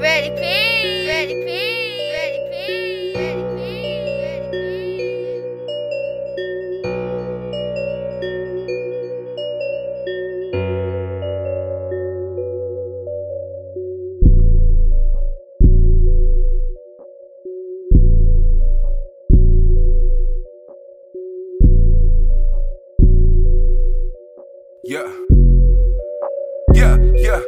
Ready King, Ready King, Ready King, Ready King, Ready King. Yeah. Yeah, yeah,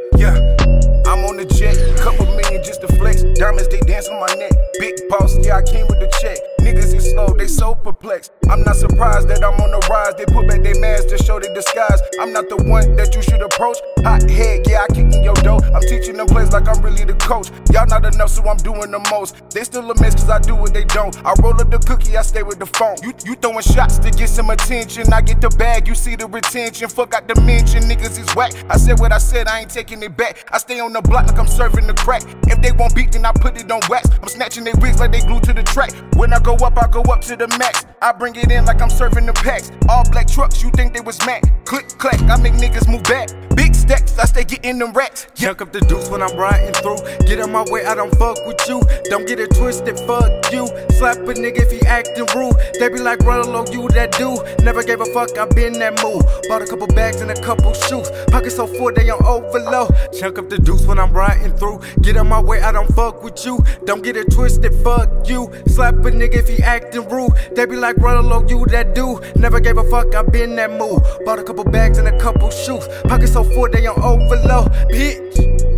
Diamonds, on my neck. Big boss, yeah, I came with the check. Niggas is slow, they so perplexed. I'm not surprised that I'm on the rise. They put back their masks to show their disguise. I'm not the one that you should approach. Hot head, yeah, I kick in your dough. I'm teaching them plays like I'm really the coach. Y'all not enough, so I'm doing the most. They still a mess cause I do what they don't. I roll up the cookie, I stay with the phone. You, you throwing shots to get some attention. I get the bag, you see the retention. Fuck out the mention, niggas is whack. I said what I said, I ain't taking it back. I stay on the block like I'm serving the crack. They won't beat, then I put it on wax. I'm snatching their wigs like they glued to the track. When I go up, I go up to the max. I bring it in like I'm serving the packs. All black trucks, you think they was Mac. Click, clack, I make niggas move back. Big stacks, I stay getting them racks. Yuck up the deuce when I'm riding through. Get on my way, I don't fuck with you. Don't get it twisted, fuck you. Slap a nigga if he acting rude. They be like, run along, you that dude. Never gave a fuck, I been that mood. Bought a couple bags and a couple shoes. Pockets so full, they on overload. Chunk up the deuce when I'm riding through. Get on my way, I don't fuck with you. Don't get it twisted, fuck you. Slap a nigga if he acting rude. They be like, run along, you that dude. Never gave a fuck, I been that mood. Bought a couple bags and a couple shoes. Pockets so full, they on overload. Bitch.